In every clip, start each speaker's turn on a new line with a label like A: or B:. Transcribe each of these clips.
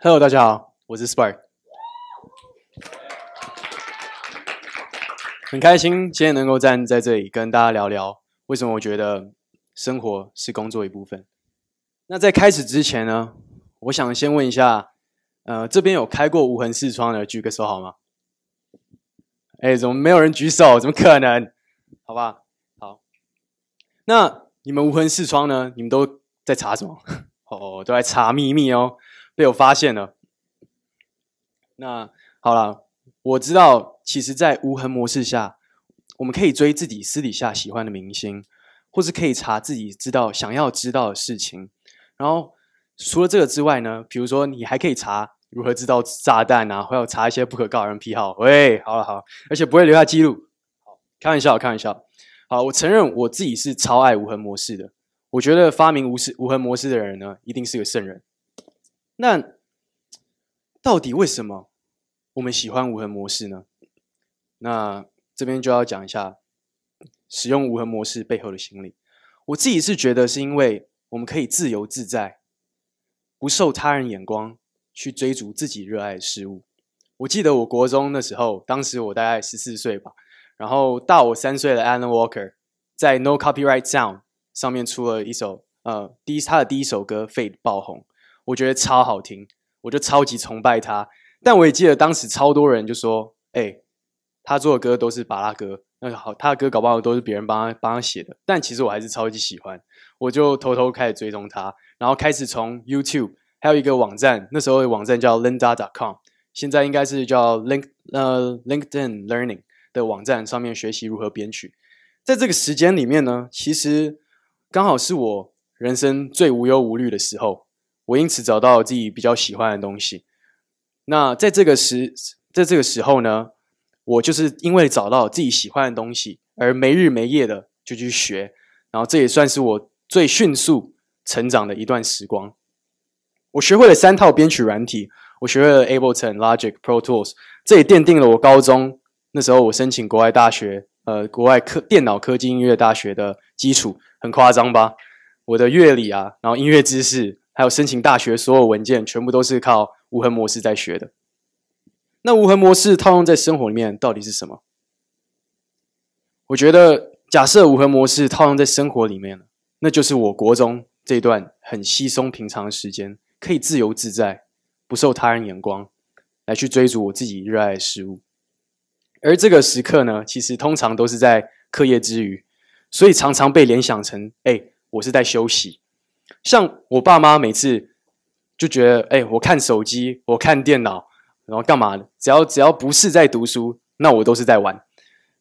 A: Hello，大家好，我是 Spark，很开心今天能够站在这里跟大家聊聊，为什么我觉得生活是工作一部分。那在开始之前呢，我想先问一下，呃，这边有开过无痕视窗的举个手好吗？哎，怎么没有人举手？怎么可能？好吧，好，那你们无痕视窗呢？你们都在查什么？哦，都在查秘密哦。被我发现了。那好了，我知道，其实，在无痕模式下，我们可以追自己私底下喜欢的明星，或是可以查自己知道想要知道的事情。然后，除了这个之外呢，比如说，你还可以查如何制造炸弹啊，或者查一些不可告人癖好。喂，好了好，而且不会留下记录。开玩笑，开玩笑。好，我承认我自己是超爱无痕模式的。我觉得发明无视无痕模式的人呢，一定是个圣人。那到底为什么我们喜欢无痕模式呢？那这边就要讲一下使用无痕模式背后的心理。我自己是觉得是因为我们可以自由自在，不受他人眼光去追逐自己热爱的事物。我记得我国中的时候，当时我大概十四岁吧，然后大我三岁的 Alan Walker 在 No Copyright Sound 上面出了一首呃第一他的第一首歌《Fade》爆红。我觉得超好听，我就超级崇拜他。但我也记得当时超多人就说：“哎，他做的歌都是巴拉歌，那好，他的歌搞不好都是别人帮他帮他写的。”但其实我还是超级喜欢，我就偷偷开始追踪他，然后开始从 YouTube 还有一个网站，那时候的网站叫 Linda.com，现在应该是叫 Link 呃 LinkedIn Learning 的网站上面学习如何编曲。在这个时间里面呢，其实刚好是我人生最无忧无虑的时候。我因此找到自己比较喜欢的东西。那在这个时，在这个时候呢，我就是因为找到自己喜欢的东西，而没日没夜的就去学。然后这也算是我最迅速成长的一段时光。我学会了三套编曲软体，我学会了 Ableton、Logic、Pro Tools，这也奠定了我高中那时候我申请国外大学，呃，国外科电脑科技音乐大学的基础。很夸张吧？我的乐理啊，然后音乐知识。还有申请大学所有文件，全部都是靠无痕模式在学的。那无痕模式套用在生活里面到底是什么？我觉得，假设无痕模式套用在生活里面那就是我国中这段很稀松平常的时间，可以自由自在，不受他人眼光，来去追逐我自己热爱的事物。而这个时刻呢，其实通常都是在课业之余，所以常常被联想成：哎，我是在休息。像我爸妈每次就觉得，哎，我看手机，我看电脑，然后干嘛的？只要只要不是在读书，那我都是在玩。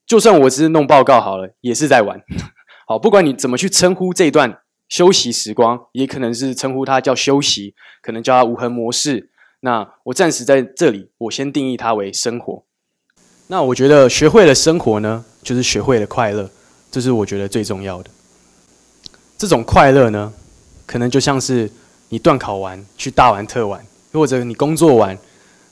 A: 就算我只是弄报告好了，也是在玩。好，不管你怎么去称呼这段休息时光，也可能是称呼它叫休息，可能叫它无痕模式。那我暂时在这里，我先定义它为生活。那我觉得学会了生活呢，就是学会了快乐，这是我觉得最重要的。这种快乐呢？可能就像是你断考完去大玩特玩，或者你工作完，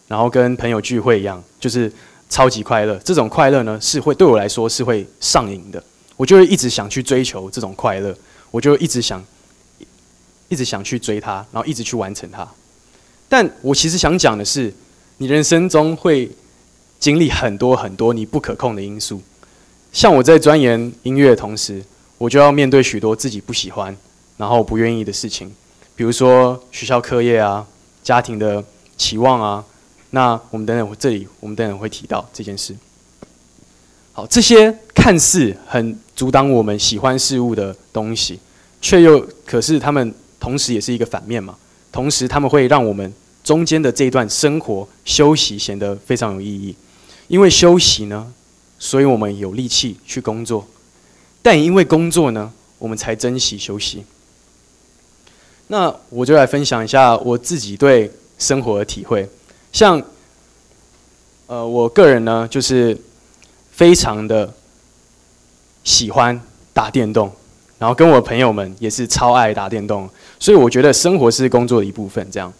A: 然后跟朋友聚会一样，就是超级快乐。这种快乐呢，是会对我来说是会上瘾的。我就会一直想去追求这种快乐，我就一直想，一直想去追它，然后一直去完成它。但我其实想讲的是，你人生中会经历很多很多你不可控的因素。像我在钻研音乐的同时，我就要面对许多自己不喜欢。然后不愿意的事情，比如说学校课业啊、家庭的期望啊，那我们等等这里我们等等会提到这件事。好，这些看似很阻挡我们喜欢事物的东西，却又可是他们同时也是一个反面嘛。同时，他们会让我们中间的这一段生活休息显得非常有意义。因为休息呢，所以我们有力气去工作；但因为工作呢，我们才珍惜休息。那我就来分享一下我自己对生活的体会。像，呃，我个人呢，就是非常的喜欢打电动，然后跟我朋友们也是超爱打电动，所以我觉得生活是工作的一部分。这样，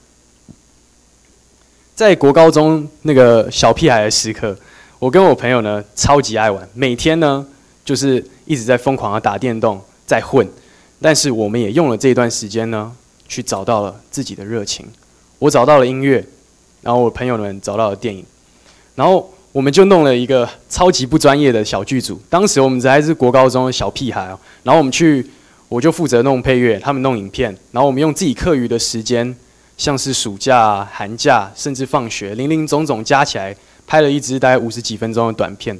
A: 在国高中那个小屁孩的时刻，我跟我朋友呢超级爱玩，每天呢就是一直在疯狂的打电动，在混。但是我们也用了这段时间呢。去找到了自己的热情。我找到了音乐，然后我朋友们找到了电影，然后我们就弄了一个超级不专业的小剧组。当时我们还是国高中的小屁孩哦，然后我们去，我就负责弄配乐，他们弄影片，然后我们用自己课余的时间，像是暑假、寒假，甚至放学，零零总总加起来，拍了一支大概五十几分钟的短片。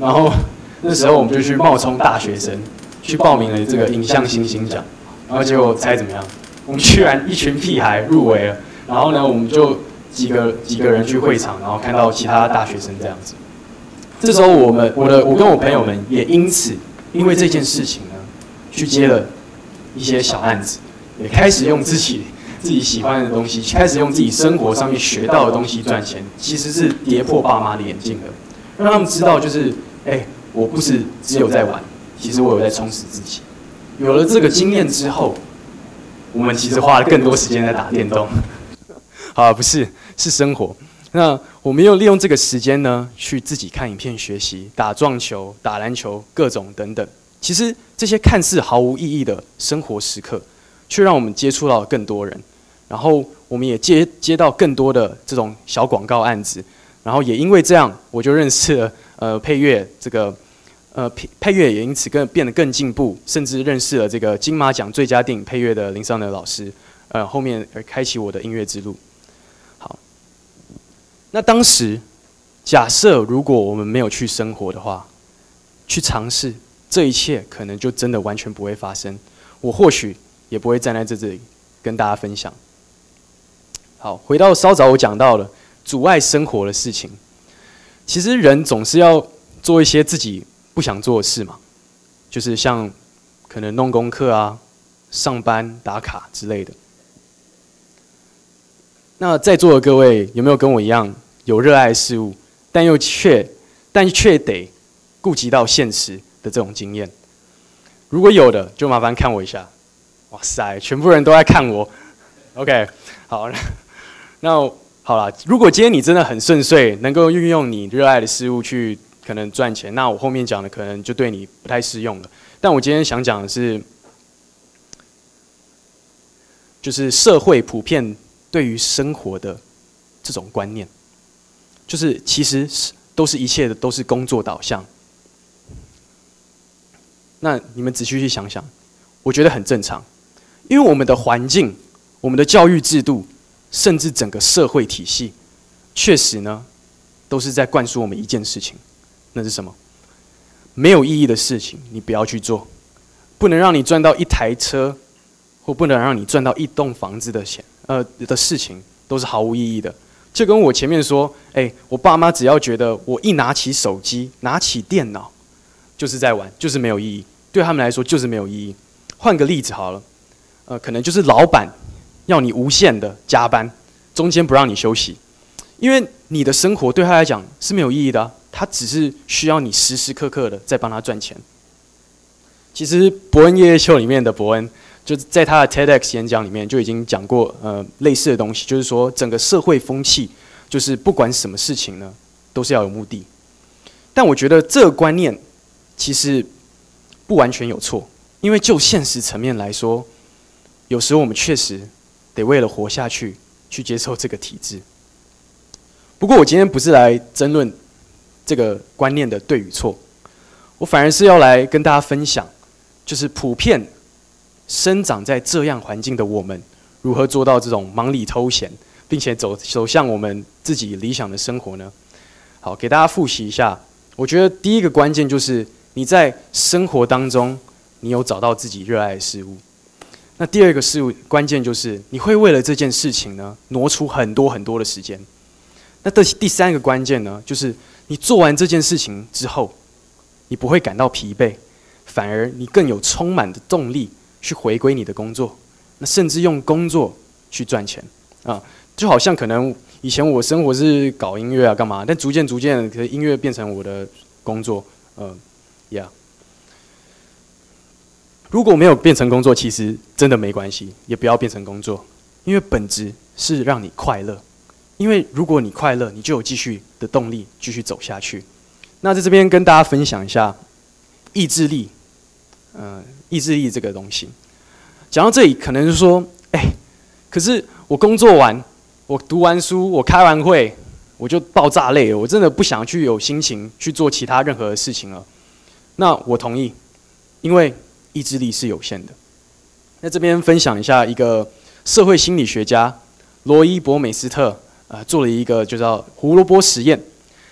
A: 然后那时候我们就去冒充大学生，去报名了这个影像星星奖，然后结果猜怎么样？我们居然一群屁孩入围了。然后呢，我们就几个几个人去会场，然后看到其他大学生这样子。这时候，我们我的我跟我朋友们也因此因为这件事情呢，去接了一些小案子，也开始用自己自己喜欢的东西，开始用自己生活上面学到的东西赚钱，其实是跌破爸妈的眼镜的，让他们知道就是，哎，我不是只有在玩，其实我有在充实自己。有了这个经验之后，我们其实花了更多时间在打电动。啊，不是，是生活。那我们又利用这个时间呢，去自己看影片学习，打撞球、打篮球，各种等等。其实这些看似毫无意义的生活时刻，却让我们接触到更多人。然后我们也接接到更多的这种小广告案子。然后也因为这样，我就认识了呃配乐这个呃配配乐也因此更变得更进步，甚至认识了这个金马奖最佳电影配乐的林尚德老师。呃，后面而开启我的音乐之路。好那当时，假设如果我们没有去生活的话，去尝试这一切，可能就真的完全不会发生。我或许也不会站在这里跟大家分享。好，回到稍早我讲到了阻碍生活的事情，其实人总是要做一些自己不想做的事嘛，就是像可能弄功课啊、上班打卡之类的。那在座的各位有没有跟我一样？有热爱事物，但又却，但却得顾及到现实的这种经验。如果有的，就麻烦看我一下。哇塞，全部人都在看我。OK，好，那好了。如果今天你真的很顺遂，能够运用你热爱的事物去可能赚钱，那我后面讲的可能就对你不太适用了。但我今天想讲的是，就是社会普遍对于生活的这种观念。就是其实是都是一切的都是工作导向。那你们仔细去想想，我觉得很正常，因为我们的环境、我们的教育制度，甚至整个社会体系，确实呢，都是在灌输我们一件事情，那是什么？没有意义的事情，你不要去做，不能让你赚到一台车，或不能让你赚到一栋房子的钱，呃的事情，都是毫无意义的。就跟我前面说，哎，我爸妈只要觉得我一拿起手机、拿起电脑，就是在玩，就是没有意义，对他们来说就是没有意义。换个例子好了，呃，可能就是老板要你无限的加班，中间不让你休息，因为你的生活对他来讲是没有意义的，他只是需要你时时刻刻的在帮他赚钱。其实伯恩夜夜秀里面的伯恩。就在他的 TEDx 演讲里面就已经讲过，呃，类似的东西，就是说整个社会风气，就是不管什么事情呢，都是要有目的。但我觉得这个观念其实不完全有错，因为就现实层面来说，有时候我们确实得为了活下去去接受这个体制。不过我今天不是来争论这个观念的对与错，我反而是要来跟大家分享，就是普遍。生长在这样环境的我们，如何做到这种忙里偷闲，并且走走向我们自己理想的生活呢？好，给大家复习一下。我觉得第一个关键就是你在生活当中，你有找到自己热爱的事物。那第二个是关键就是你会为了这件事情呢，挪出很多很多的时间。那第第三个关键呢，就是你做完这件事情之后，你不会感到疲惫，反而你更有充满的动力。去回归你的工作，那甚至用工作去赚钱啊，就好像可能以前我生活是搞音乐啊，干嘛？但逐渐逐渐，可音乐变成我的工作，嗯，Yeah。如果没有变成工作，其实真的没关系，也不要变成工作，因为本质是让你快乐。因为如果你快乐，你就有继续的动力继续走下去。那在这边跟大家分享一下意志力，嗯。意志力这个东西，讲到这里，可能是说，哎，可是我工作完，我读完书，我开完会，我就爆炸累了，我真的不想去有心情去做其他任何的事情了。那我同意，因为意志力是有限的。那这边分享一下一个社会心理学家罗伊伯美斯特啊做了一个就叫胡萝卜实验。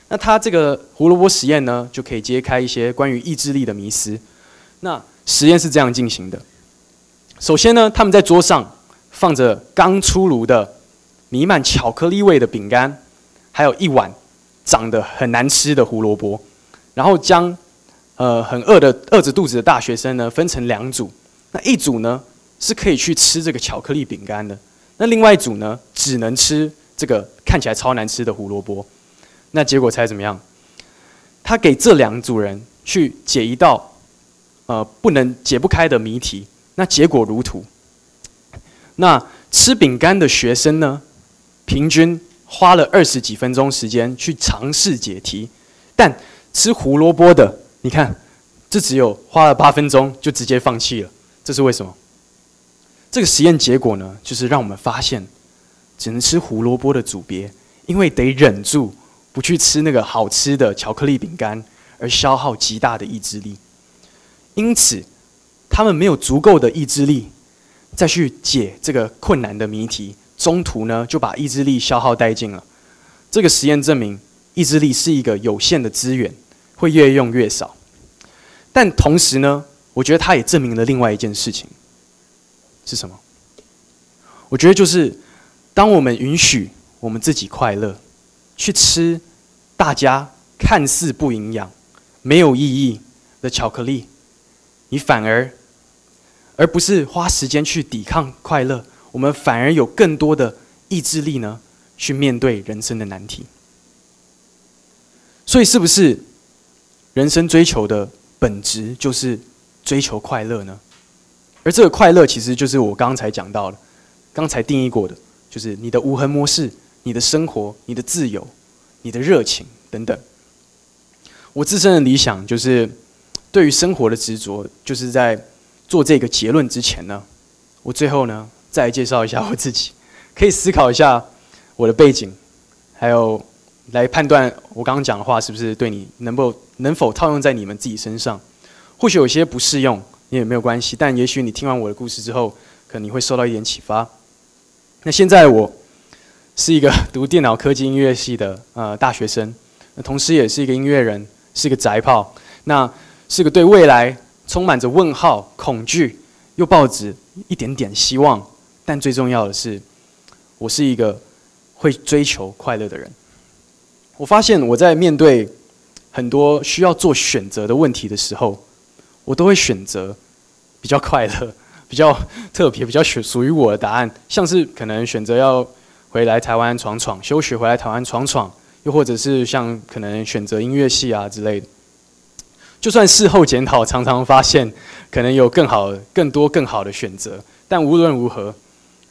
A: 那他这个胡萝卜实验呢，就可以揭开一些关于意志力的迷思。那实验是这样进行的：首先呢，他们在桌上放着刚出炉的弥漫巧克力味的饼干，还有一碗长得很难吃的胡萝卜，然后将呃很饿的饿着肚子的大学生呢分成两组。那一组呢是可以去吃这个巧克力饼干的，那另外一组呢只能吃这个看起来超难吃的胡萝卜。那结果猜怎么样？他给这两组人去解一道，呃，不能解不开的谜题。那结果如图。那吃饼干的学生呢，平均花了二十几分钟时间去尝试解题，但吃胡萝卜的，你看，这只有花了八分钟就直接放弃了。这是为什么？这个实验结果呢，就是让我们发现，只能吃胡萝卜的组别，因为得忍住。不去吃那个好吃的巧克力饼干，而消耗极大的意志力，因此他们没有足够的意志力再去解这个困难的谜题，中途呢就把意志力消耗殆尽了。这个实验证明，意志力是一个有限的资源，会越用越少。但同时呢，我觉得它也证明了另外一件事情，是什么？我觉得就是当我们允许我们自己快乐。去吃大家看似不营养、没有意义的巧克力，你反而而不是花时间去抵抗快乐，我们反而有更多的意志力呢，去面对人生的难题。所以，是不是人生追求的本质就是追求快乐呢？而这个快乐，其实就是我刚才讲到的，刚才定义过的，就是你的无痕模式。你的生活、你的自由、你的热情等等，我自身的理想就是对于生活的执着，就是在做这个结论之前呢，我最后呢再介绍一下我自己，可以思考一下我的背景，还有来判断我刚刚讲的话是不是对你能够能否套用在你们自己身上。或许有些不适用也没有关系，但也许你听完我的故事之后，可能你会受到一点启发。那现在我。是一个读电脑科技音乐系的呃大学生，同时也是一个音乐人，是一个宅炮，那是个对未来充满着问号、恐惧，又抱着一点点希望，但最重要的是，我是一个会追求快乐的人。我发现我在面对很多需要做选择的问题的时候，我都会选择比较快乐、比较特别、比较属属于我的答案，像是可能选择要。回来台湾闯闯，休学回来台湾闯闯，又或者是像可能选择音乐系啊之类的。就算事后检讨，常常发现可能有更好、更多、更好的选择，但无论如何，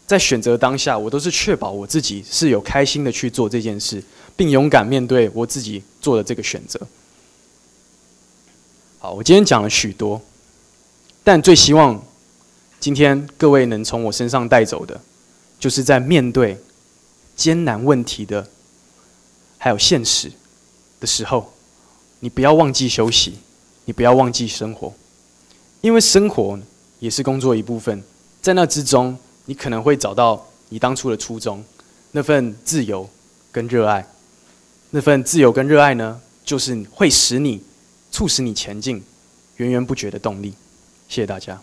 A: 在选择当下，我都是确保我自己是有开心的去做这件事，并勇敢面对我自己做的这个选择。好，我今天讲了许多，但最希望今天各位能从我身上带走的，就是在面对。艰难问题的，还有现实的时候，你不要忘记休息，你不要忘记生活，因为生活也是工作一部分。在那之中，你可能会找到你当初的初衷，那份自由跟热爱。那份自由跟热爱呢，就是会使你促使你前进、源源不绝的动力。谢谢大家。